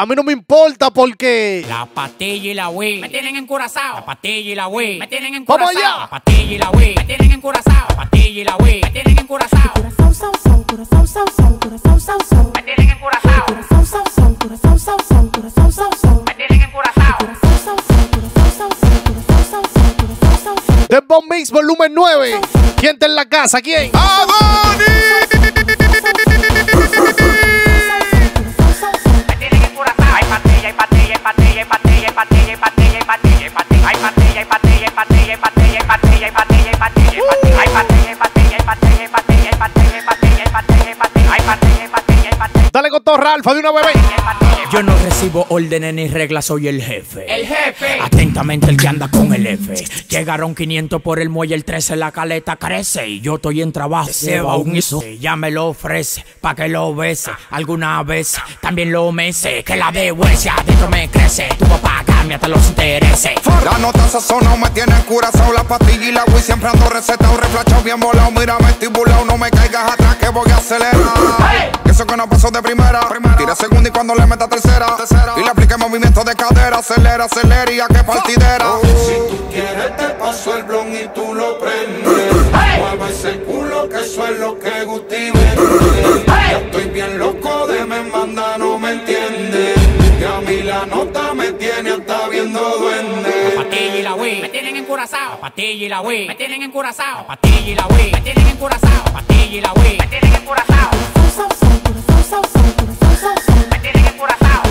A mí no me importa porque. La patilla y la wey. Me tienen encurazao. La patilla y la wey. Me tienen encurazao. ¡Vamos allá! La patilla y la wey. Me tienen encurazao. La patilla y la wey. Me tienen encurazao. Curazao, sao, sao, curazao, sao, sao, curazao, sao, sao. Me tienen encurazao. Curazao, sao, sao, curazao, sao, sao, curazao, sao, sao. Me tienen encurazao. Curazao, sao, sao, Mix volumen 9. ¿Quién está en la casa? ¿Quién? ¡Vamos! Dale con todo Ralfa de una bebé. Yo no recibo órdenes ni reglas, soy el jefe. El jefe. Atentamente el que anda con el F. Llegaron 500 por el muelle, el 13 la caleta crece. Y yo estoy en trabajo. Se va un hizo. Ya me lo ofrece, pa' que lo bese. Alguna vez también lo mece. Que la devuelve, adentro me crece. Tu papá Dame hasta los intereses. La nota sazona me tiene curazao, la pastilla y la Wii siempre ando recetado, reflachado, bien volado. Mira, me estibulado, no me caigas atrás que voy a acelerar. Eso que no pasó de primera, tira segunda y cuando le meta tercera, y le aplique movimiento de cadera, acelera, acelera y a que partidera. Oh. Si tú quieres, te paso el blon y tú lo prendes. Hey. Mueve ese culo que eso es lo que Guti vende. Hey. Estoy bien loco de me manda, no me entiende. Que a mí la nota me tiene hasta encurazao, patilla y la wey, me tienen encurazao, patilla y la wey, me tienen encurazao, patilla y la wey, me tienen encurazao. Me tienen encurazao.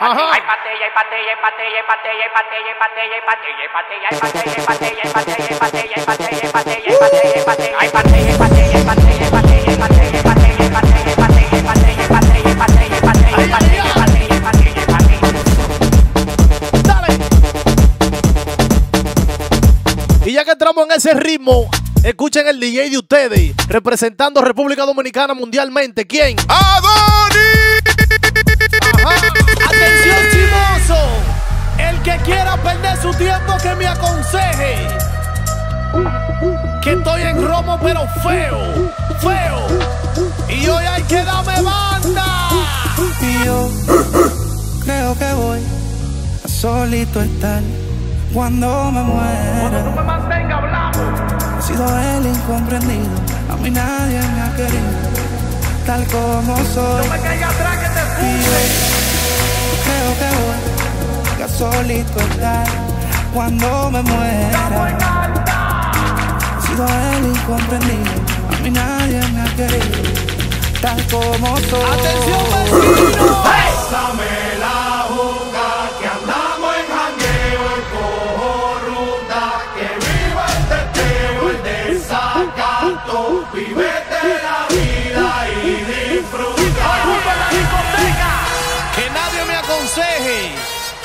Ajá. Ese ritmo, escuchen el DJ de ustedes, representando República Dominicana mundialmente. ¿Quién? ¡Adoni! Ajá. Atención, chimoso. El que quiera perder su tiempo, que me aconseje. Que estoy en romo, pero feo, feo. Y hoy hay que darme banda. Y yo creo que voy a solito estar cuando me muera. He sido el incomprendido, a mí nadie me ha querido, tal como soy. Y yo creo que voy a solito estar cuando me muera. He sido el incomprendido, a mí nadie me ha querido, tal como soy. Atención, vecino. Que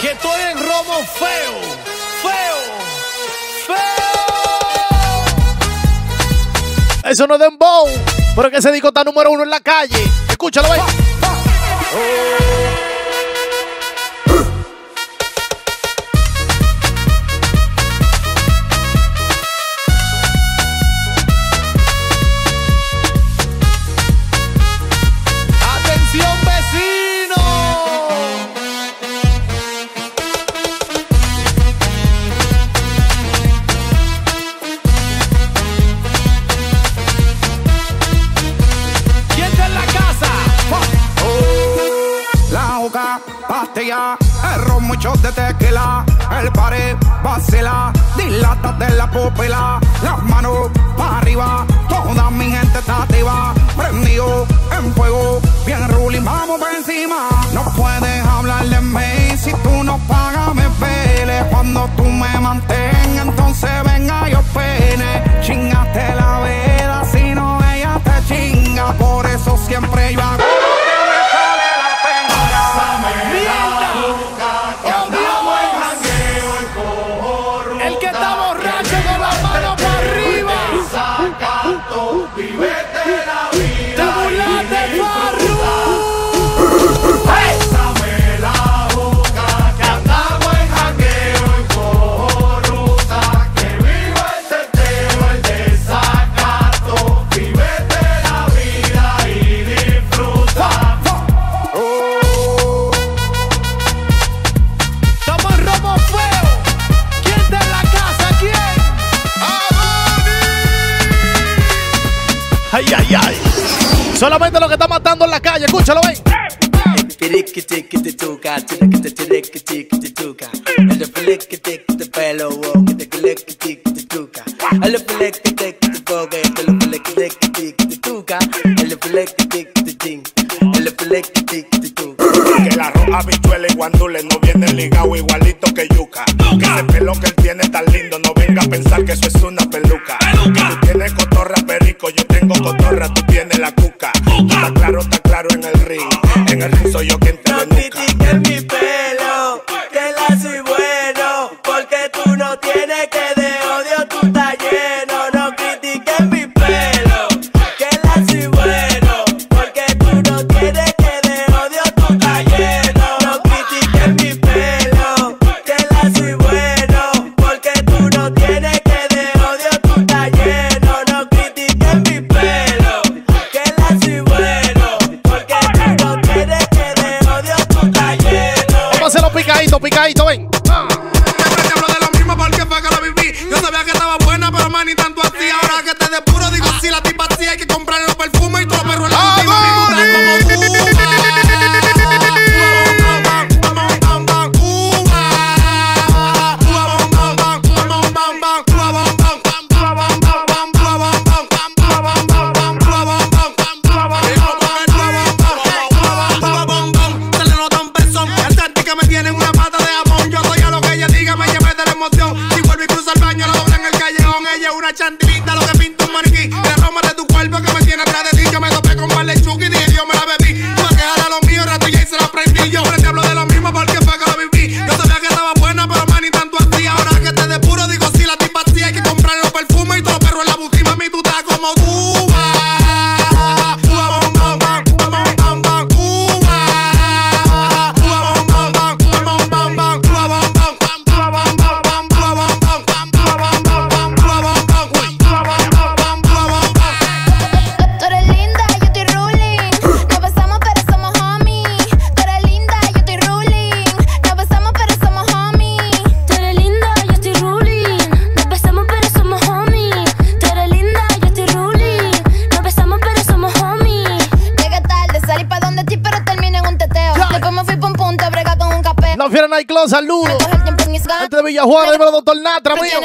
que estoy en romo feo, feo, feo. Eso no es dembow, pero que ese disco está número uno en la calle. Escúchalo, ve. Atención, muchos de tequila, el pared, vacila, dilata de la pupila, las manos para arriba, toda mi gente está activa, prendido en fuego, bien ruling, vamos por encima. No puedes hablar de mí si tú no pagas, me pele, cuando tú me mantengas, entonces venga yo pene, chingaste la vela, si no ella te chinga, por eso siempre yo hago. dick, dick, chandilita lo que Rey saludos. Gente de Villajuana, dímelo, doctor Natra, mío.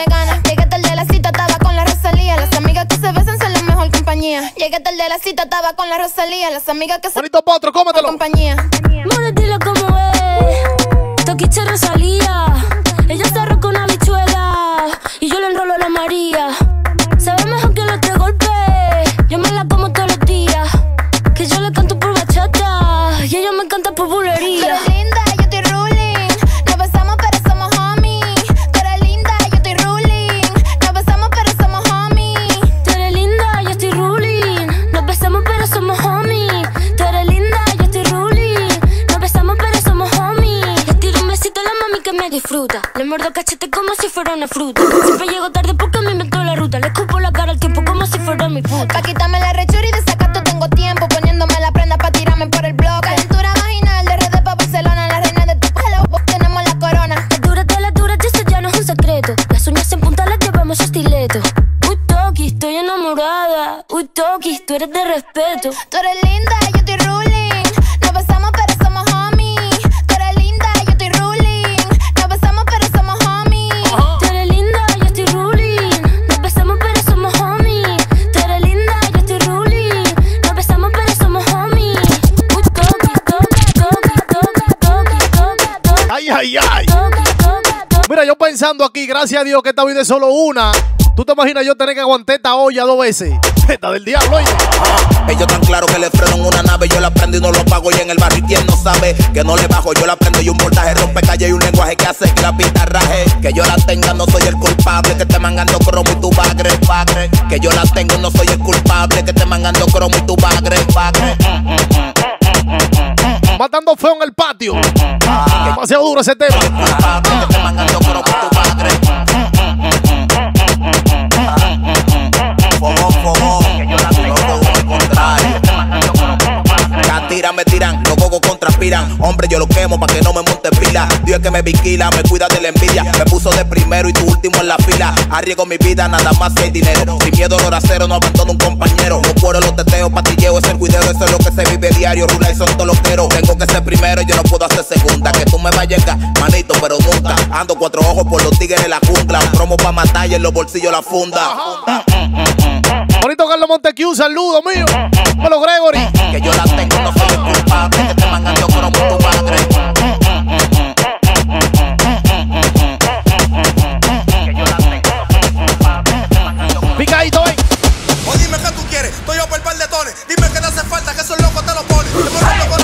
Llegué tarde de la cita, estaba con la Rosalía. Las amigas que se besan son la mejor compañía. Llegué tarde de la cita, estaba con la Rosalía. Las amigas que se. Bonito potro, cómetelo. Compañía. Mordelo como es. Toquiche Rosalía. disfruta. Le muerdo cachete como si fuera una fruta. Siempre llego tarde porque me inventó la ruta. Le escupo la cara al tiempo como si fuera mi puta. Pa' quitarme la rechura y de sacato tengo tiempo. Poniéndome la prenda pa' tirarme por el bloque. Calentura vaginal de RD pa' Barcelona. La reina de tu hello, tenemos la corona. La dura de la dura, eso ya no es un secreto. Las uñas en punta las llevamos estileto. Uy, Toki, estoy enamorada. Uy, Toki, tú eres de respeto. Tú eres linda. aquí, gracias a Dios que esta vida es solo una. ¿Tú te imaginas yo tener que aguantar esta olla dos veces? Esta del diablo, oye. Ellos tan claro que le frenan una nave, yo la prendo y no lo pago. Y en el barrio no sabe que no le bajo, yo la prendo y un portaje rompe calle y un lenguaje que hace que la pinta raje. Que yo la tenga, no soy el culpable, que te mangando cromo y tu bagre, bagre. Que yo la tengo, no soy el culpable, que te mangando cromo y tu bagre, bagre. Mm, mm, mm, matando feo en el patio. Demasiado duro ese tema. Hombre, yo lo quemo para que no me monte pila. Dios que me vigila, me cuida de la envidia. Me puso de primero y tu último en la fila. Arriesgo mi vida, nada más si hay dinero. Sin miedo, olor a cero, no abandono un compañero. No puedo los teteos, patilleo, es el cuidero. Eso es lo que se vive diario. Rula y son toloqueros. Tengo que ser primero, yo no puedo hacer segunda. Que tú me vayas manito, pero nunca. Ando cuatro ojos por los tigres de la jungla. Un promo pa' matar y en los bolsillos la funda. Bonito Carlos Montecu, saludo mío. Hola Gregory. Que yo la tengo, no soy el culpable. Que te mangan yo como tu padre. Picadito, eh. O dime qué tú quieres, estoy yo por el par de tones. Dime qué te hace falta, que esos locos te lo ponen. Te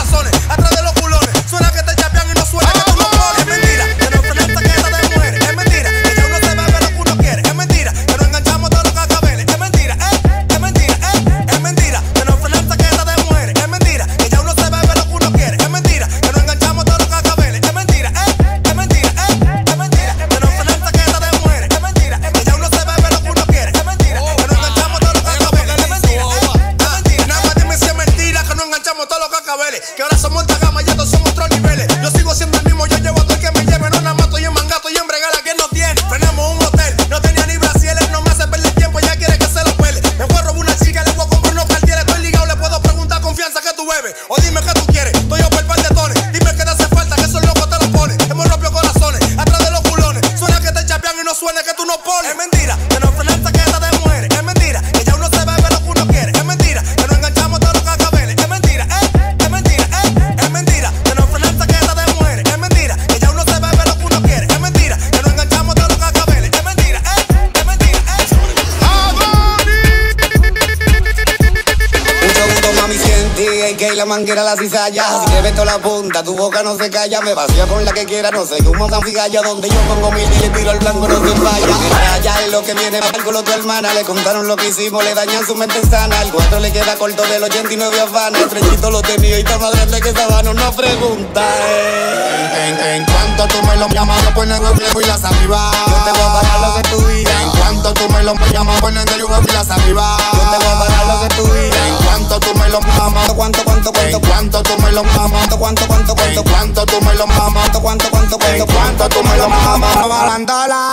la manguera la cizalla. Si te meto la punta, tu boca no se calla. Me vacía con la que quiera, no sé cómo tan figalla. Donde yo pongo mil y le tiro al blanco, no se falla. Raya es lo que viene mal con lo tu hermana. Le contaron lo que hicimos, le dañan su mente sana. El cuatro le queda corto del 89 afana. El trechito lo tenía y está más grande que sabano. No pregunta, eh. En, en cuanto tú me lo llamas, yo ponen el y las arriba. Yo te voy a pagar lo que tú digas. Cuanto tú me lo llamas, el yugo y las arriba. Yo te voy a pagar lo que tú digas. En cuanto tú me lo llamas, ¿Cuánto, cuánto, cuánto, en cuanto tú me lo llamas, cuánto, cuánto, cuánto, cuánto, cuanto tú me lo llamas, cuánto, cuánto, cuánto, cuánto, tú me lo llamas, balandola.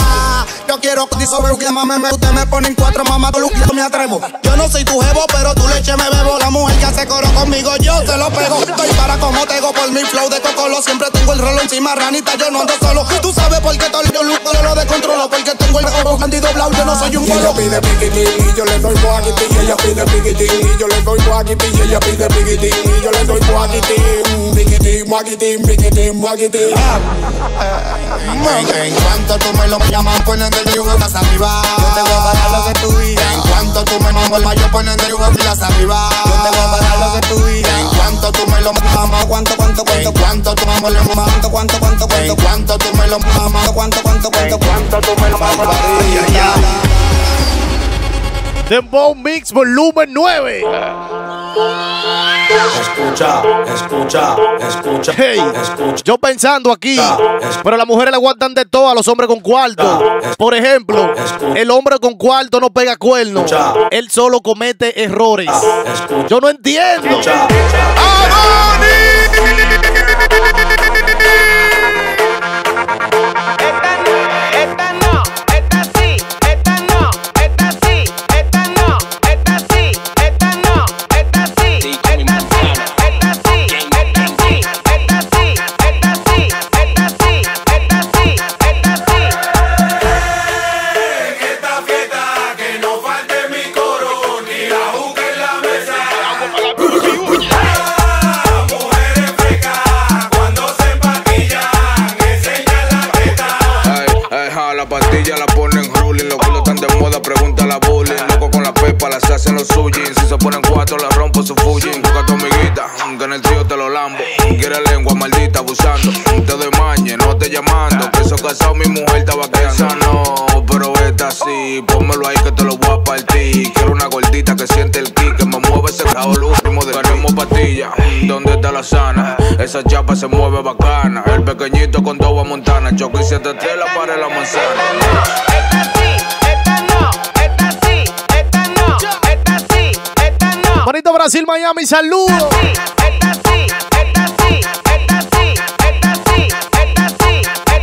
Yo quiero que sobre que mame me usted me ponen cuatro mamá, tú me atrevo. Yo no soy tu jevo, pero tu leche me bebo. La mujer que hace coro conmigo, yo se lo pego. Estoy para como tego por mi flow de cocolo. Siempre tengo el rolo encima, ranita, yo no ando solo. Tú sabes por qué todo yo luco lo descontrolo. Porque tengo el oro Ella pide piquitín y yo le doy guaquitín. Y ella pide piquitín y yo le doy guaquitín. Y ella pide piquitín y yo le doy guaquitín. Piquitín, guaquitín, piquitín, guaquitín. En, cuanto tú me lo llamas, ponen del yugo más arriba. Yo te voy a pagar lo que tú digas. En cuanto tú me mamas, yo ponen del yugo más arriba. Yo te voy a pagar lo que tú digas. En cuanto tú me lo mamas, ¿Cuánto, cuánto, cuánto, en cuanto tú me lo mamas, cuánto, cuánto, cuánto, cuánto, cuanto tú me lo mamas, cuánto, cuánto, cuánto, en cuanto tú me lo mamas. Dembow Mix Volumen 9. Escucha, escucha, escucha, Hey, escucha. yo pensando aquí, pero las mujeres le aguantan de todo a los hombres con cuarto. Por ejemplo, el hombre con cuarto no pega cuernos. Él solo comete errores. Yo no entiendo. para la manzana. Bonito Brasil, Miami, saludos.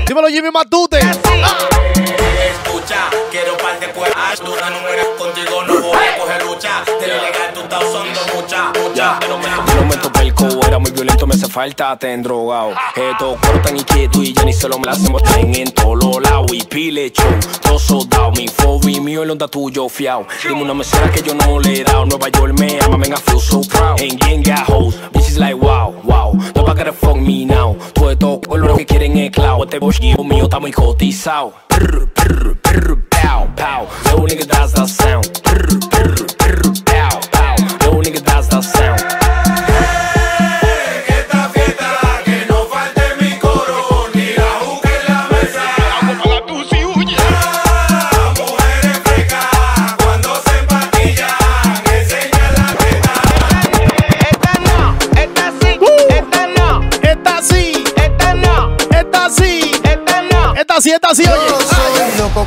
Dímelo Jimmy Matute. Ah. Escucha, quiero par de cuerdas, no contigo, no voy a coger lucha. Te legal, tú estás usando mucha, mucha, era muy violento, me hace falta, te han drogado. Esto cortan y quieto y ya ni se lo me la hacemos. Están en todos lados y pile show. Todo soldado, mi fobi mío, el onda tuyo fiao. Dime una mesera que yo no le he dado. Nueva York me ama, venga, feel so proud. En Genga hoes, bitches like wow, wow. Nobody gotta fuck me now. Todo esto lo que quieren es clavo. Este boss mío está muy cotizado. Prr, prr, prr, pow, pow. Yo, nigga, that's the sound. Prr, prr, prr.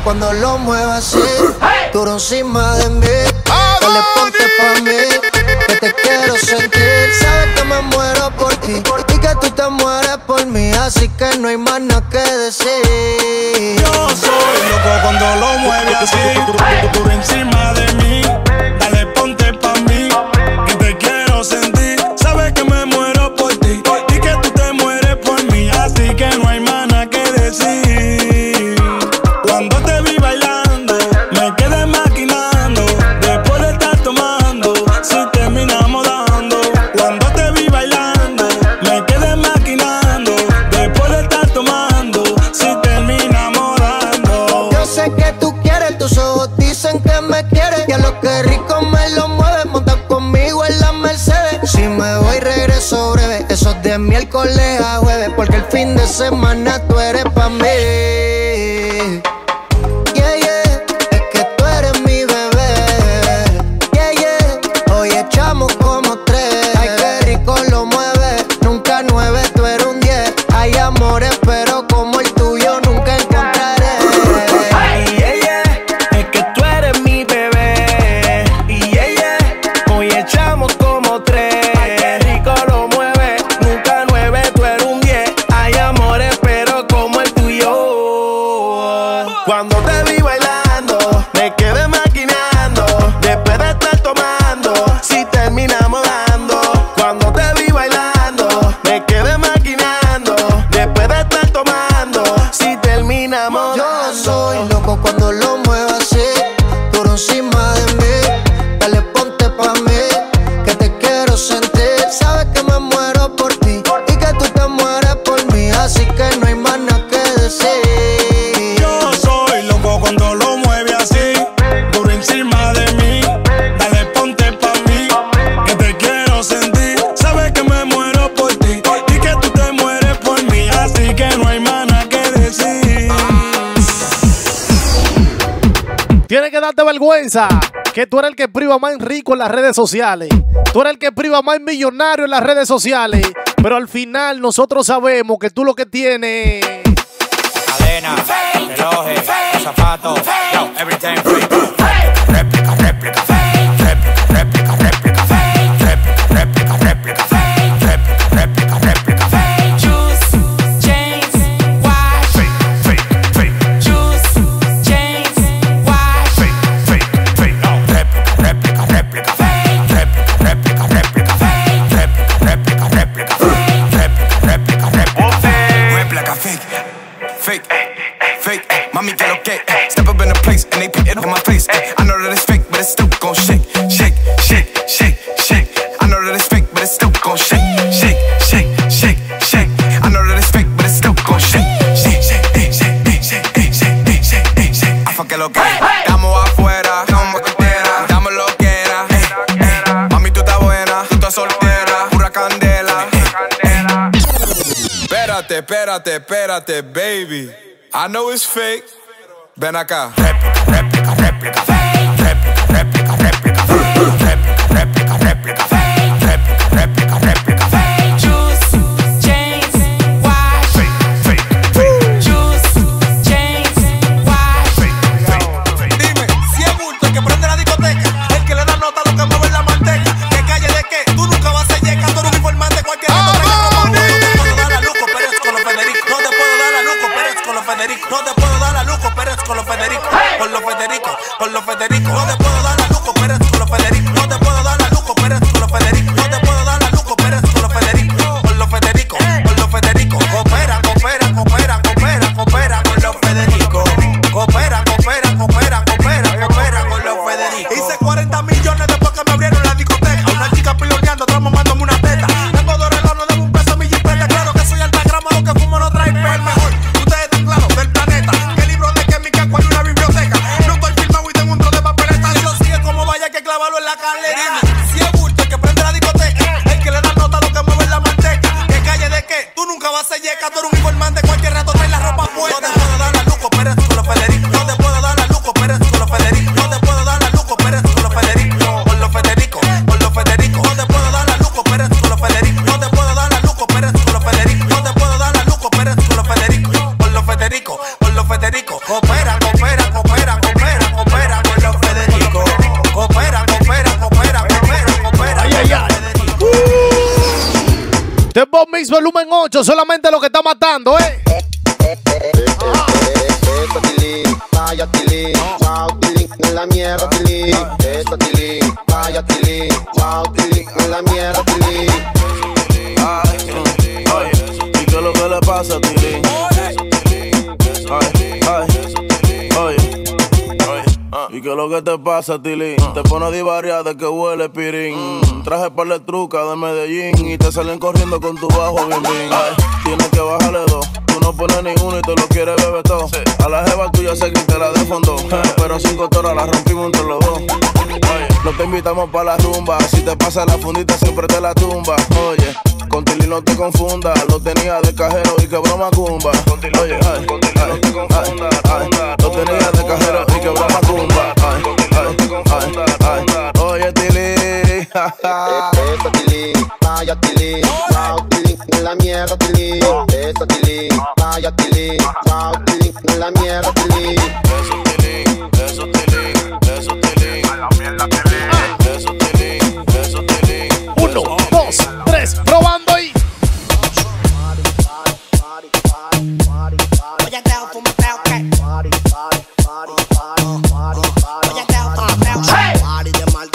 cuando lo muevas así, duro encima de mí. Dale ponte pa' mí, que te quiero sentir. Sabes que me muero por ti y que tú te mueres por mí, así que no hay más nada que decir. Yo soy loco cuando lo mueve así, duro encima de mí. Dale ponte pa' mí. me quiere. Y a lo que rico me lo mueve, monta conmigo en la Mercedes. Si me voy, regreso breve. Eso es de miércoles a jueves, porque el fin de semana tú eres pa' mí. soy loco cuando lo muevo así, por encima de mí. date vergüenza. Que tú eres el que priva más rico en las redes sociales. Tú eres el que priva más millonario en las redes sociales. Pero al final nosotros sabemos que tú lo que tienes. Cadena, relojes, zapatos, everything free. espérate, espérate, baby. I know it's fake. Ven acá. Réplica, réplica, réplica. 8, solamente lo que está matando, ¿eh? En la mierda en la mierda. ¿Y que ah. ¿Y qué es lo que te pasa? Te pones divariada de que huele pirín. Traje par de trucas de Medellín y te salen corriendo con tu bajo bien bien. Tienes que bajarle dos. Tú no pones ni uno y te lo quieres beber todo. A la jeva tuya sé que te la de fondo. Pero cinco toras la rompimos entre los dos. Oye, no te invitamos para la rumba. Si te pasa la fundita, siempre te la tumba. Oye, con Tilly no te confundas. Lo tenía de cajero y quebró macumba. Oye, ay, ay, ay, ay, Lo tenía de cajero y quebró macumba. Oye, Tilly. Esto tilín, vaya tilín, wow tilín, en la mierda tilín. Esto tilín, vaya tilín, wow en la mierda tilín. Eso Tilín, eso Tilín, eso Tilín. Eso Tilín, eso Tilín. Uno, dos, tres, probando y.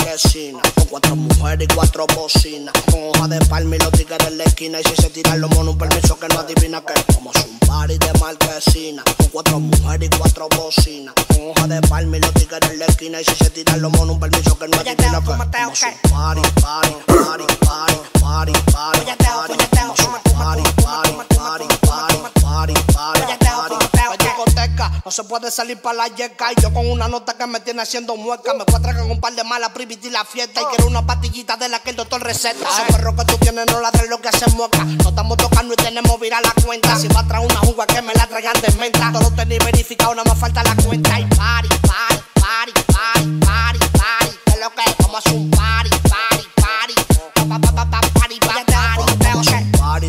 Voy cuatro mujeres y cuatro bocinas Con hoja de palma y los tigres en la esquina Y si se tiran los monos un permiso que no adivina que Como un party de marquesina Con cuatro mujeres y cuatro bocinas Con hoja de palma y los tigres en la esquina Y si se tiran los monos un permiso que no adivina que Como un party, party, party, party, party, party, no se puede salir para la yeca. Y yo con una nota que me tiene haciendo mueca. Me voy a tragar un par de malas privity la fiesta. Y quiero una pastillita de la que el doctor receta. Ese perro que tú tienes no ladra lo que hace mueca. No estamos tocando y tenemos virar la cuenta. Si va a traer una juga que me la traigan de menta. Todo tenéis verificado, nada más falta la cuenta. Y party, party, party, party, party, party. Es lo que es, como es un party, party, party.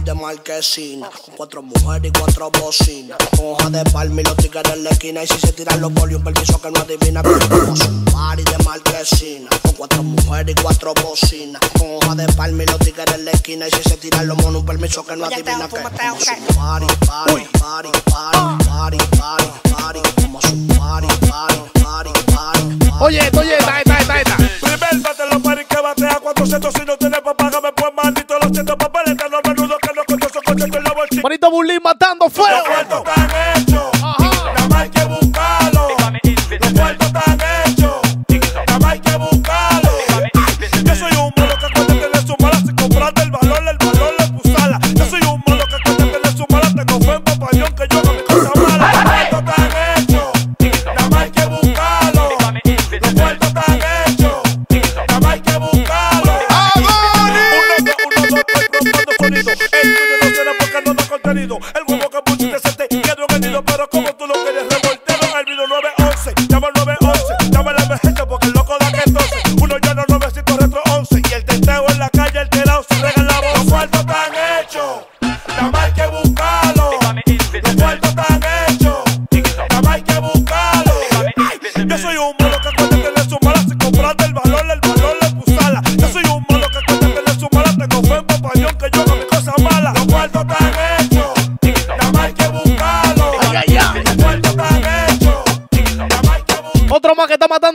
De marquesina, con cuatro mujeres y cuatro bocinas. Con hoja de palma y los tigres en la esquina. Y si se tiran los bolos, un permiso que no adivina. Como un party de marquesina, con cuatro mujeres y cuatro bocinas. Con hoja de palma y los tigres en la esquina. Y si se tiran los monos, un permiso que no adivina. Como un party, party, party, party, party, party. Como un party, party, party, party. Oye, oye, esta, esta, esta. Primer bate los paris que batea 400 si no Bulín matando fuego.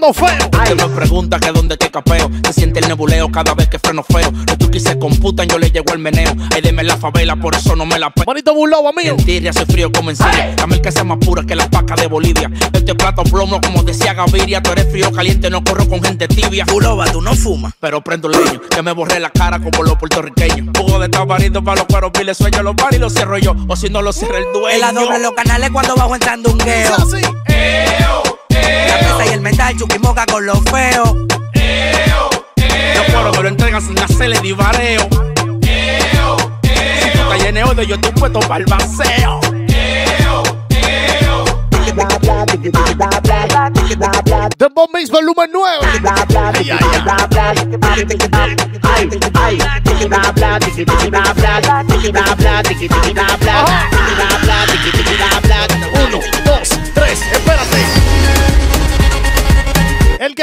Matando feo. Que me pregunta que dónde que capeo. Se siente el nebuleo cada vez que freno feo. Tukis se computan, yo le llego el meneo. Ay, deme la favela, por eso no me la pego. Bonito bulobo, amigo. Mentir, hace frío como en Siria. Dame el que sea más pura que la paca de Bolivia. Este plato plomo, como decía Gaviria. Tú eres frío caliente, no corro con gente tibia. Buloba, tú no fumas, pero prendo leño. Que me borré la cara como los puertorriqueños. Jugo de tabarito para los cueros piles, sueño los bares y los cierro yo. O si no lo cierra el dueño. En la doble los canales cuando bajo entrando un gueo. La pesa y el metal, chuquimoca con los feos. Los cueros me lo entregan sin hacerle ni. Si tú te de puesto para el vaceo. The Bombays volumen 9 ay, ay.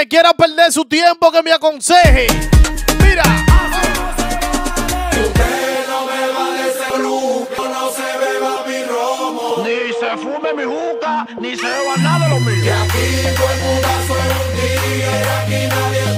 que quiera perder su tiempo que me aconseje. Mira. Usted no beba de ese grupo, no se beba mi romo. Ni se fume mi juca, ni se beba nada de lo mío. Aquí todo el mundo un y aquí nadie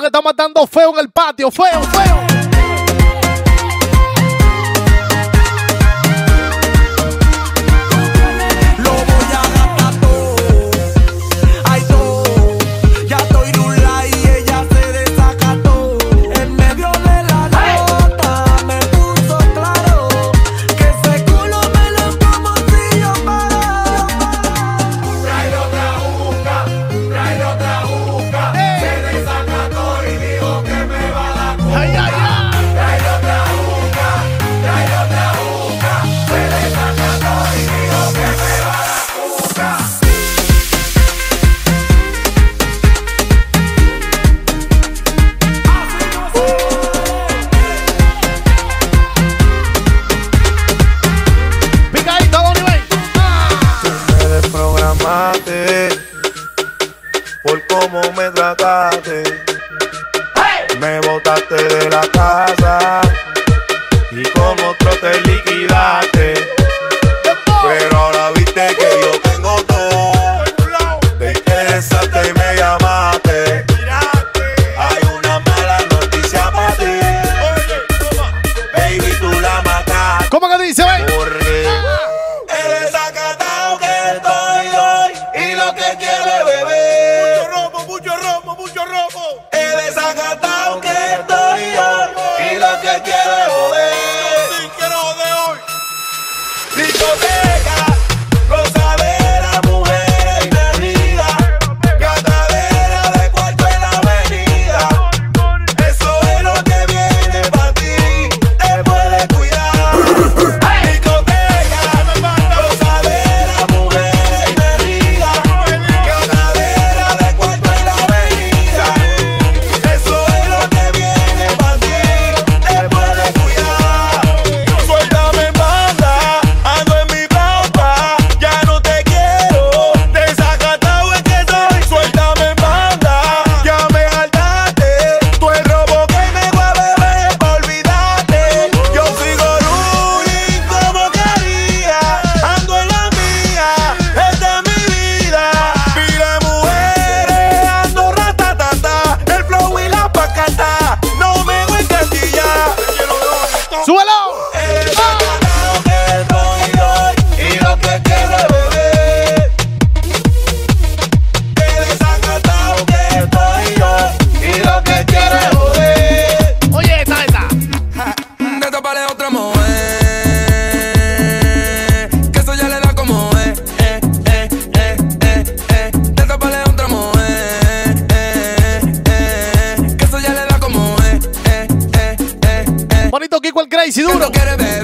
que estamos dando feo en el patio. Feo, feo. Isiduro. Tú no quieres beber.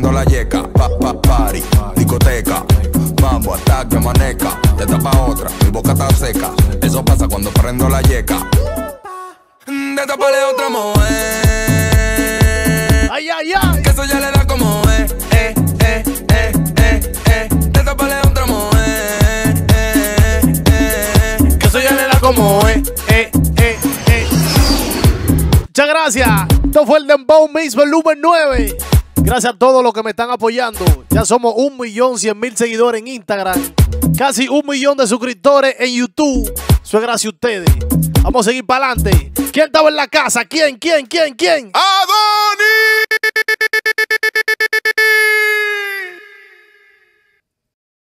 Prendo la yeca. Pa, pa, party, discoteca. Mambo, ataque, maneca. Te tapa otra, mi boca está seca. Eso pasa cuando prendo la yeca. De taparle otra mujer. Ay, ay, ay. Que eso ya le da como eh, eh, eh, eh, eh, eh. De taparle otra mujer. Eh, eh, Que eso ya le da como eh, eh, eh, eh. Muchas gracias. Esto fue el Dembow Mix volumen 9. Gracias a todos los que me están apoyando. Ya somos un millón cien mil seguidores en Instagram. Casi un millón de suscriptores en YouTube. Eso es gracias a ustedes. Vamos a seguir para adelante. ¿Quién estaba en la casa? ¿Quién? ¿Quién? ¿Quién? ¿Quién? ¡Adoni!